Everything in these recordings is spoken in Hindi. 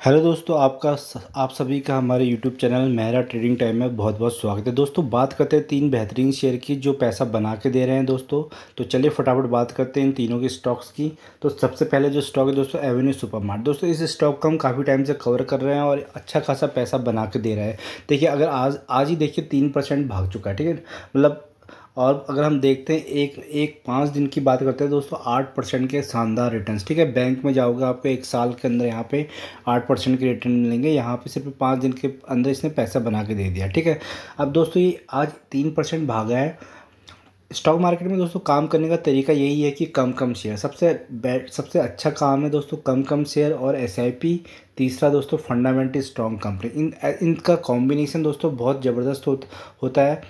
हेलो दोस्तों, आपका आप सभी का हमारे YouTube channel Mehra trading time में बहुत बहुत स्वागत है। दोस्तों, बात करते हैं तीन बेहतरीन शेयर की जो पैसा बना के दे रहे हैं दोस्तों। तो चलिए फटाफट बात करते हैं इन तीनों के स्टॉक्स की। तो सबसे पहले जो स्टॉक है दोस्तों एवेन्यू सुपर मार्ट दोस्तों, इस स्टॉक को हम काफ़ी टाइम से कवर कर रहे हैं और अच्छा खासा पैसा बना के दे रहा है। देखिए, अगर आज आज ही देखिए तीन भाग चुका है, ठीक है? मतलब और अगर हम देखते हैं एक एक पाँच दिन की बात करते हैं दोस्तों आठ परसेंट के शानदार रिटर्न्स ठीक है? बैंक में जाओगे आपको एक साल के अंदर यहाँ पे आठ परसेंट के रिटर्न मिलेंगे। यहाँ पे सिर्फ़ पाँच दिन के अंदर इसने पैसा बना के दे दिया ठीक है? अब दोस्तों ये आज तीन परसेंट भागा है। स्टॉक मार्केट में दोस्तों काम करने का तरीका यही है कि कम कम शेयर सबसे बेट सबसे अच्छा काम है दोस्तों कम कम शेयर और एसआईपी तीसरा दोस्तों फंडामेंटल स्ट्रॉन्ग कंपनी इन इनका कॉम्बिनेशन दोस्तों बहुत ज़बरदस्त हो, होता है।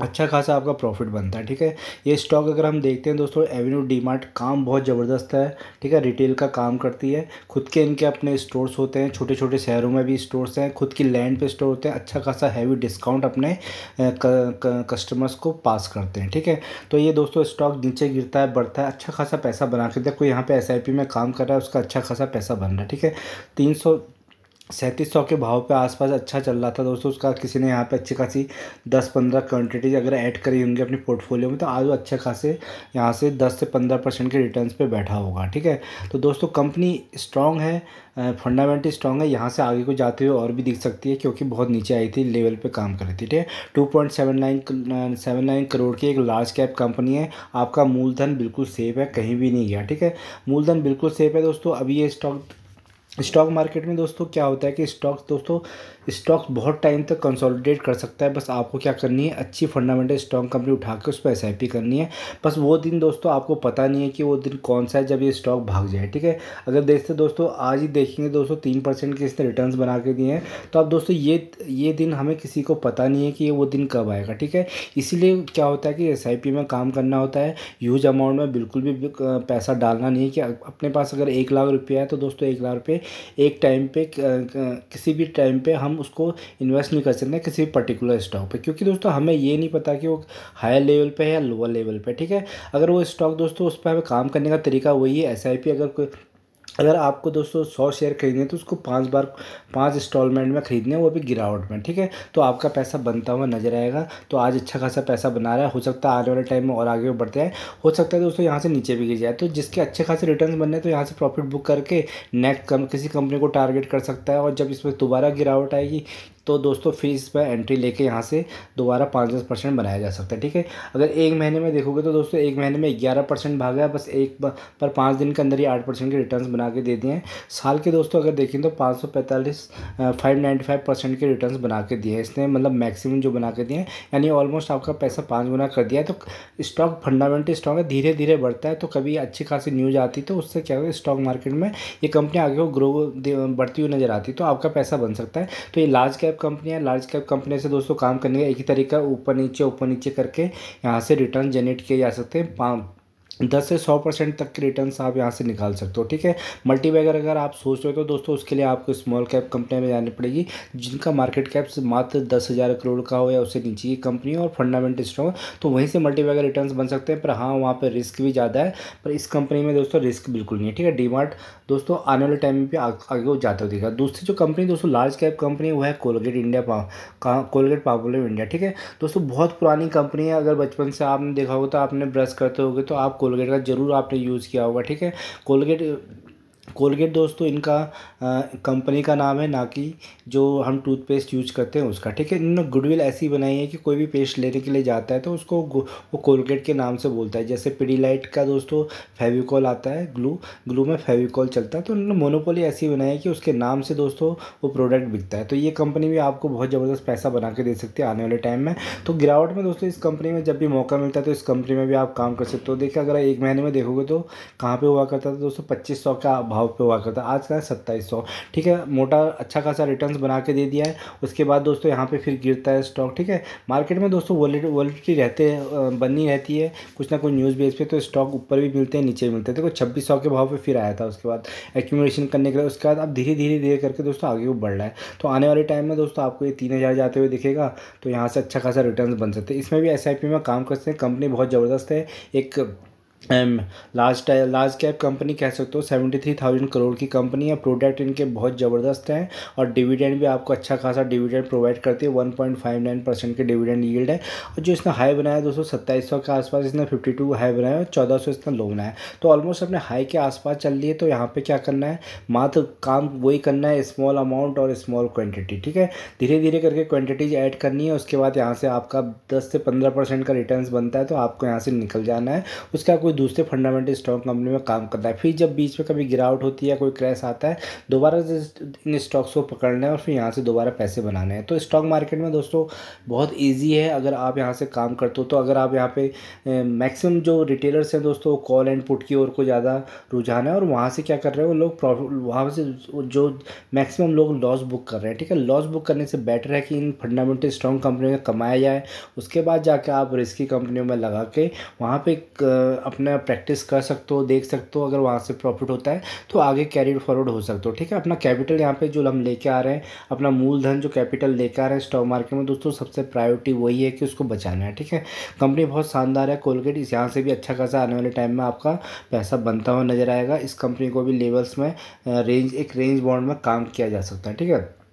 अच्छा खासा आपका प्रॉफिट बनता है, ठीक है? ये स्टॉक अगर हम देखते हैं दोस्तों एवेन्यू डीमार्ट काम बहुत ज़बरदस्त है, ठीक है? रिटेल का काम करती है। खुद के इनके अपने स्टोर्स होते हैं छोटे छोटे शहरों में भी स्टोर्स हैं, खुद की लैंड पे स्टोर होते हैं अच्छा खासा हैवी डिस्काउंट अपने कस्टमर्स को पास करते हैं, ठीक है? तो ये दोस्तों स्टॉक नीचे गिरता है, बढ़ता है अच्छा खासा पैसा बना के कोई यहाँ पर एस में काम कर रहा है, उसका अच्छा खासा पैसा बन रहा है, ठीक है? तीन सौ सैंतीस सौ के भाव पे आसपास अच्छा चल रहा था दोस्तों, उसका किसी ने यहाँ पे अच्छी खासी दस पंद्रह क्वान्टिटीज अगर ऐड करी होंगी अपनी पोर्टफोलियो में तो आज वो अच्छे खासे यहाँ से दस से पंद्रह परसेंट के रिटर्न्स पे बैठा होगा, ठीक है? तो दोस्तों कंपनी स्ट्रांग है फंडामेंटली स्ट्रांग है, यहाँ से आगे को जाते हुए और भी दिख सकती है, क्योंकि बहुत नीचे आई थी लेवल पर काम कर रही थी, ठीक है? Two point seven nine seven nine crore की एक लार्ज कैप कंपनी है, आपका मूलधन बिल्कुल सेफ़ है, कहीं भी नहीं गया, ठीक है? मूलधन बिल्कुल सेफ़ है दोस्तों, अभी ये स्टॉक स्टॉक मार्केट में दोस्तों क्या होता है कि स्टॉक्स दोस्तों स्टॉक्स बहुत टाइम तक कंसोलिडेट कर सकता है, बस आपको क्या करनी है, अच्छी फंडामेंटल स्टॉक कंपनी उठा के उस पर एसआईपी करनी है। बस वो दिन दोस्तों आपको पता नहीं है कि वो दिन कौन सा है जब ये स्टॉक भाग जाए, ठीक है? अगर देखते दोस्तों, आज ही देखेंगे दोस्तों, तीन परसेंट के इसने रिटर्न बना के दिए हैं। तो अब दोस्तों ये ये दिन हमें किसी को पता नहीं है कि ये वो दिन कब आएगा, ठीक है? इसीलिए क्या होता है कि एसआईपी में काम करना होता है। ह्यूज अमाउंट में बिल्कुल भी पैसा डालना नहीं है कि अपने पास अगर एक लाख रुपया है तो दोस्तों एक लाख रुपये एक टाइम पे किसी भी टाइम पे हम उसको इन्वेस्ट नहीं कर सकते किसी भी पर्टिकुलर स्टॉक पे। क्योंकि दोस्तों, हमें ये नहीं पता कि वो हायर लेवल पे है या लोअर लेवल पे, ठीक है? अगर वो स्टॉक दोस्तों, उस पर हमें काम करने का तरीका वही है एसआईपी अगर कोई अगर आपको दोस्तों सौ शेयर खरीदने तो उसको पाँच बार, पाँच इंस्टॉलमेंट में खरीदने वो भी गिरावट में, ठीक है? तो आपका पैसा बनता हुआ नज़र आएगा। तो आज अच्छा खासा पैसा बना रहा है। हो सकता है आने वाले टाइम में और आगे बढ़ते हैं हो सकता है दोस्तों यहाँ से नीचे भी गिर जाए। तो जिसके अच्छे खासे रिटर्न बनने तो यहाँ से प्रॉफिट बुक करके नेक्स्ट कम, किसी कंपनी को टारगेट कर सकता है और जब इसमें दोबारा गिरावट आएगी तो दोस्तों फ़ीस पर एंट्री लेके यहाँ से दोबारा पाँच दस परसेंट बनाया जा सकता है, ठीक है? अगर एक महीने में देखोगे तो दोस्तों एक महीने में ग्यारह परसेंट भागा है, बस एक पर पाँच दिन के अंदर ही आठ परसेंट के रिटर्न बना के दे दिए हैं। साल के दोस्तों अगर देखें तो पाँच सौ पैंतालीस फाइव नाइन्टी फाइव परसेंट के रिटर्न बना के दिए हैं। इसने मतलब मैक्सिमम जो बना के दिए हैं, यानी ऑलमोस्ट आपका पैसा पाँच गुना कर दिया है तो स्टॉक फंडामेंटल स्टॉक है धीरे धीरे बढ़ता है तो कभी अच्छी खासी न्यूज़ आती तो उससे क्या होगा स्टॉक मार्केट में ये कंपनी आगे को ग्रो बढ़ती हुई नज़र आती तो आपका पैसा बन सकता है। तो ये लार्ज कैप कंपनियाँ लार्ज कैप कंपनी से दोस्तों काम करने का एक ही तरीका ऊपर नीचे ऊपर नीचे करके यहाँ से रिटर्न जनरेट किए जा सकते हैं। दस से सौ परसेंट तक के रिटर्न आप यहाँ से निकाल सकते हो, ठीक है? मल्टी अगर आप सोच रहे हो तो दोस्तों उसके लिए आपको स्मॉल कैप कंपनी में जानी पड़ेगी, जिनका मार्केट कैप मात्र दस हज़ार करोड़ का हो या उससे नीचे की कंपनी और फंडामेंटल स्ट्रॉन्ग तो वहीं से मल्टी बैगर रिटर्न बन सकते हैं। पर हाँ वहाँ पर रिस्क भी ज़्यादा है, पर इस कंपनी में दोस्तों रिस्क बिल्कुल नहीं है, ठीक है? डीमार्ट दोस्तों आने वाले टाइम में भी आगे वो जाते हो दिखा दूसरी जो कंपनी दोस्तों लार्ज कैप कंपनी वो है Colgate India Colgate popular India ठीक है? दोस्तों, बहुत पुरानी कंपनी है, अगर बचपन से आपने देखा होगा तो आपने ब्रश करते होगे तो आप कोलगेट का ज़रूर आपने यूज़ किया होगा ठीक है? कोलगेट कोलगेट दोस्तों इनका कंपनी का नाम है, ना कि जो हम टूथपेस्ट यूज़ करते हैं उसका, ठीक है? इन्होंने गुडविल ऐसी बनाई है कि कोई भी पेस्ट लेने के लिए जाता है तो उसको वो कोलगेट के नाम से बोलता है। जैसे पिडीलाइट का दोस्तों फेविकॉल आता है ग्लू ग्लू में फेविकॉल चलता है तो उन्होंने मोनोपोली ऐसी बनाई है कि उसके नाम से दोस्तों वो प्रोडक्ट बिकता है। तो ये कंपनी भी आपको बहुत ज़बरदस्त पैसा बना के दे सकती है आने वाले टाइम में। तो गिरावट में दोस्तों इस कंपनी में जब भी मौका मिलता है तो इस कंपनी में भी आप काम कर सकते हो। देखिए, अगर एक महीने में देखोगे तो कहाँ पर हुआ करता था दोस्तों? पच्चीस का भाव पे हुआ करता आज का सत्ताईस सौ। ठीक है, मोटा अच्छा खासा रिटर्न बना के दे दिया है। उसके बाद दोस्तों यहाँ पे फिर गिरता है स्टॉक ठीक है मार्केट में दोस्तों वॉलिटी रहते बनी रहती है। कुछ ना कुछ न्यूज़ बेस पे तो स्टॉक ऊपर भी मिलते हैं, नीचे भी मिलते हैं। देखो, छब्बीस के भाव पर फिर आया था उसके बाद। एक्यूमुलेशन करने के लिए, उसके बाद अब धीरे धीरे धीरे करके दोस्तों आगे वो बढ़ रहा है। तो आने वाले टाइम में दोस्तों आपको ये तीन हज़ार जाते हुए दिखेगा। तो यहाँ से अच्छा खासा रिटर्न बन सकते हैं। इसमें भी एसआईपी में काम करते हैं। कंपनी बहुत ज़बरदस्त है। एक लार्ज लार्ज कैप कंपनी कह सकते हो सेवेंटी थ्री थाउज़ेंड करोड़ की कंपनी है। प्रोडक्ट इनके बहुत ज़बरदस्त हैं और डिविडेंड भी आपको अच्छा खासा डिविडेंड प्रोवाइड करती है। One point five nine percent के डिविडेंड यील्ड है। और जो इसने हाई बनाया दोस्तों सत्ताईस सौ के आसपास इसने फिफ्टी टू हाई बनाया और चौदह सौ इसने लो बनाया। तो ऑलमोस्ट अपने हाई के आसपास चल रही है तो यहाँ पर क्या करना है? मात्र काम वही करना है स्मॉल अमाउंट और स्मॉल क्वान्टिटी ठीक है? धीरे धीरे करके क्वान्टिटीज ऐड करनी है, उसके बाद यहाँ से आपका दस से पंद्रह परसेंट का रिटर्न बनता है तो आपको यहाँ से निकल जाना है। उसका कोई दूसरे फंडामेंटल स्टॉक कंपनी में काम करता है। फिर जब बीच में कभी गिरावट होती है कोई क्रैश आता है, दोबारा इन स्टॉक्स को पकड़ना है और फिर यहाँ से दोबारा पैसे बनाने हैं। तो स्टॉक मार्केट में दोस्तों, बहुत ईजी है। अगर आप यहाँ से काम करते हो तो अगर आप यहाँ पे मैक्सिमम जो रिटेलर्स हैं दोस्तों कॉल एंड पुट की ओर को ज़्यादा रुझान है और वहाँ से क्या कर रहे हैं लोग प्रॉफिट वहाँ से जो मैक्सिमम लोग लॉस बुक कर रहे हैं, ठीक है? लॉस बुक करने से बेटर है कि इन फंडामेंटल स्ट्रॉन्ग कंपनियों में कमाया जाए। उसके बाद जाके आप रिस्की कंपनियों में लगा के वहाँ पे अपना प्रैक्टिस कर सकते हो, देख सकते हो, अगर वहाँ से प्रॉफिट होता है तो आगे कैरियर फॉरवर्ड हो सकते हो, ठीक है? अपना कैपिटल यहाँ पे जो हम लेके आ रहे हैं, अपना मूलधन जो कैपिटल लेके आ रहे हैं स्टॉक मार्केट में, दोस्तों सबसे प्रायोरिटी वही है कि उसको बचाना है, ठीक है? कंपनी बहुत शानदार है कोलगेट इस यहाँ से भी अच्छा खासा आने वाले टाइम में आपका पैसा बनता हुआ नज़र आएगा, इस कंपनी को भी लेवल्स में रेंज एक रेंज बॉन्ड में काम किया जा सकता है, ठीक है?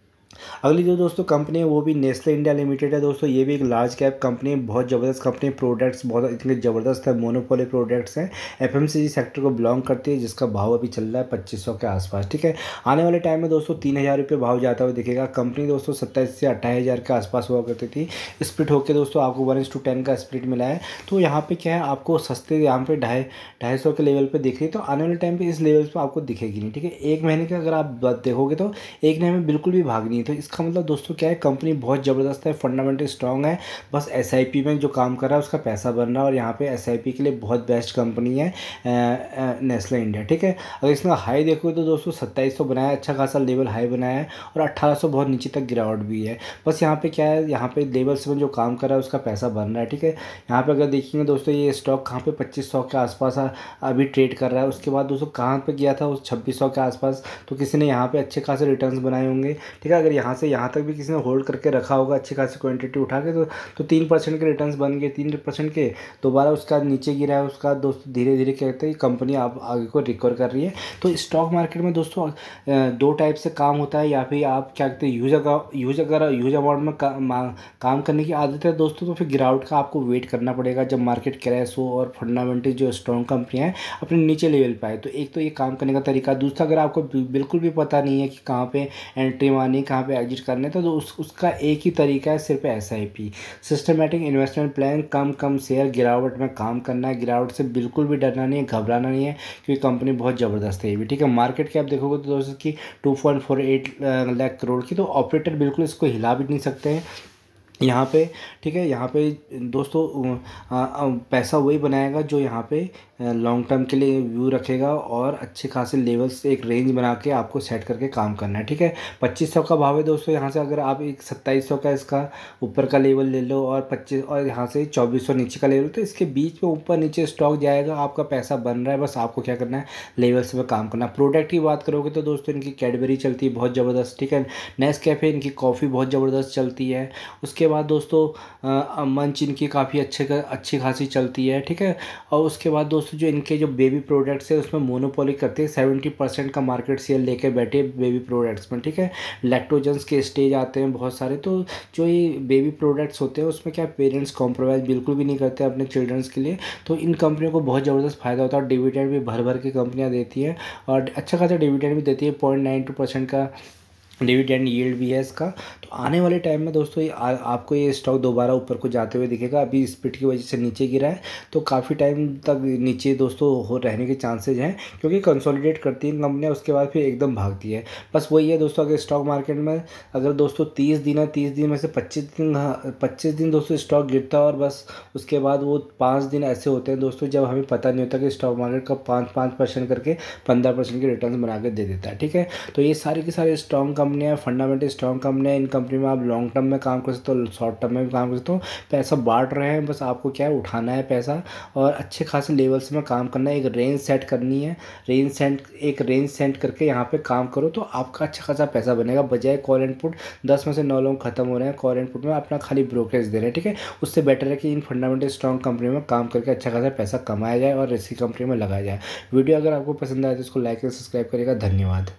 अगली जो दोस्तों कंपनी है, वो भी नेस्ले इंडिया लिमिटेड है। दोस्तों, ये भी एक लार्ज कैप कंपनी है, बहुत ज़बरदस्त कंपनी प्रोडक्ट्स बहुत इतने ज़बरदस्त है मोनोपोली प्रोडक्ट्स हैं। एफएमसीजी सेक्टर को बिलोंग करती है, जिसका भाव अभी चल रहा है पच्चीस के आसपास, ठीक है? आने वाले टाइम में दोस्तों, तीन हज़ार रुपये भाव जाता हुआ दिखेगा। कंपनी दोस्तों, सत्ताईस से अट्ठाईस हज़ार के आसपास हुआ करती थी। स्प्लिट होकर दोस्तों, आपको वन टू टेन का स्प्लिट मिला है। तो यहाँ पर क्या है, आपको सस्ते यहाँ पर ढाई ढाई सौ के लेवल पर दिख रही तो आने वाले टाइम पर इस लेवल पर आपको दिखेगी नहीं, ठीक है? एक महीने का अगर आप देखोगे तो एक महीने में बिल्कुल भी भाग नहीं है तो इसका मतलब दोस्तों क्या है कंपनी बहुत ज़बरदस्त है फंडामेंटल स्ट्रॉन्ग है। बस एसआईपी में जो काम कर रहा है, उसका पैसा बन रहा है और यहाँ पे एसआईपी के लिए बहुत बेस्ट कंपनी है नेस्ले इंडिया ठीक है? अगर इसमें हाई देखोगे तो दोस्तों सत्ताईस बनाया अच्छा खासा लेवल हाई बनाया है और अट्ठारह बहुत नीचे तक गिरावट भी है। बस यहाँ पे क्या है, यहाँ पे लेवल्स में जो काम कर रहा है, उसका पैसा बन रहा है, ठीक है? यहाँ पे अगर देखेंगे दोस्तों ये स्टॉक कहाँ पे पच्चीस के आसपास अभी ट्रेड कर रहा है। उसके बाद दोस्तों कहाँ पे गया था उस छब्बीस के आसपास तो किसी ने यहाँ पे अच्छे खासे रिटर्न्स बनाए होंगे, ठीक है? अगर यहाँ से यहाँ तक भी किसी ने होल्ड करके रखा होगा अच्छी खासी क्वांटिटी उठा के तो तो तीन परसेंट के रिटर्न्स बन गए तीन परसेंट के। दोबारा उसका नीचे गिरा है उसका दोस्तों धीरे धीरे कहते हैं कंपनी आप आगे को रिकवर कर रही है। तो स्टॉक मार्केट में दोस्तों दो टाइप से काम होता है या फिर आप क्या कहते हैं यूज़ यूज़ अगर यूज़ अमाउंट में का, काम करने की आदत है दोस्तों तो फिर गिरावट का आपको वेट करना पड़ेगा जब मार्केट क्रैश हो और फंडामेंटल जो स्ट्रॉन्ग कंपनियाँ हैं अपने नीचे लेवल पर आए। तो एक तो ये काम करने का तरीका दूसरा अगर आपको बिल्कुल भी पता नहीं है कि कहाँ पे एंट्री मारनी कहाँ पे एग्जिट करने तो उस, उसका एक ही तरीका है सिर्फ़ S I P systematic investment plan कम कम शेयर गिरावट में काम करना है। गिरावट से बिल्कुल भी डरना नहीं है, घबराना नहीं है, क्योंकि कंपनी बहुत ज़बरदस्त है ये भी, ठीक है? मार्केट की आप देखोगे तो दोस्तों की two point four eight lakh crore की तो ऑपरेटर बिल्कुल इसको हिला भी नहीं सकते हैं। यहाँ पे, ठीक है, यहाँ पे दोस्तों पैसा वही बनाएगा जो यहाँ पे लॉन्ग टर्म के लिए व्यू रखेगा और अच्छे खासे लेवल्स एक रेंज बना के आपको सेट करके काम करना है, ठीक है? पच्चीस सौ का भाव है दोस्तों, यहाँ से अगर आप एक सत्ताईस सौ का इसका ऊपर का लेवल ले लो और पच्चीस, और यहाँ से चौबीस सौ नीचे का लेवल तो इसके बीच में ऊपर नीचे स्टॉक जाएगा, आपका पैसा बन रहा है, बस आपको क्या करना है लेवल्स में काम करना प्रोडक्ट की बात करोगे तो दोस्तों, इनकी कैडबरी चलती है, बहुत ज़बरदस्त, ठीक है? नेस कैफ़े इनकी कॉफ़ी बहुत ज़बरदस्त चलती है, उसके बाद दोस्तों मंच इनकी काफ़ी अच्छे अच्छी खासी चलती है, ठीक है? और उसके बाद दोस्तों, जो इनके जो बेबी प्रोडक्ट्स है, उसमें मोनोपोली करते हैं सेवेंटी परसेंट का मार्केट शेयर लेके बैठे बेबी प्रोडक्ट्स में, ठीक है? लैक्टोजेंस के स्टेज आते हैं बहुत सारे तो जो ये बेबी प्रोडक्ट्स होते हैं, उसमें क्या पेरेंट्स कॉम्प्रोमाइज़ बिल्कुल भी नहीं करते अपने चिल्ड्रंस के लिए तो इन कंपनियों को बहुत ज़बरदस्त फ़ायदा होता है डिविडेंड भी भर भर के कंपनियाँ देती हैं, और अच्छा खासा डिविडेंड भी देती है पॉइंट नाइन टू परसेंट का डिविडेंड यील्ड भी है इसका। तो आने वाले टाइम में दोस्तों ये आ, आपको ये स्टॉक दोबारा ऊपर को जाते हुए दिखेगा। अभी स्पीड की वजह से नीचे गिरा है। तो काफ़ी टाइम तक नीचे दोस्तों हो रहने के चांसेज हैं क्योंकि कंसोलिडेट करती है कंपनियाँ उसके बाद फिर एकदम भागती है। बस वही है दोस्तों अगर स्टॉक मार्केट में अगर दोस्तों तीस दिन है तीस दिन में से पच्चीस दिन पच्चीस दिन दोस्तों स्टॉक गिरता है और बस उसके बाद वो पाँच दिन ऐसे होते हैं दोस्तों जब हमें पता नहीं होता कि स्टॉक मार्केट का पाँच पाँच परसेंट करके पंद्रह परसेंट के रिटर्न बना के दे देता है ठीक है? तो ये सारे के सारे स्ट्रॉन्ग कंपनी कंपनी है फंडामेंटल स्ट्रॉन्ग कंपनी है, इन कंपनी में आप लॉन्ग टर्म में काम कर सकते हो शॉर्ट टर्म में भी काम कर सकते हो। पैसा बांट रहे हैं, बस आपको क्या है, उठाना है पैसा। और अच्छे खासे लेवल्स में काम करना है, एक रेंज सेट करनी है। रेंज सेट एक रेंज सेट करके यहाँ पर काम करो तो आपका अच्छा खासा पैसा बनेगा। बजाय कॉल एंड पुट दस में से नौ लोग खत्म हो रहे हैं कॉल एंड पुट में अपना खाली ब्रोकरेज दे रहे हैं, ठीक है? उससे बेटर है कि इन फंडामेंटल स्ट्रॉन्ग कंपनी में काम करके अच्छा खासा पैसा कमाया जाए और इसी कंपनी में लगाया जाए। वीडियो अगर आपको पसंद आए तो इसको लाइक एंड सब्सक्राइब करेगा धन्यवाद।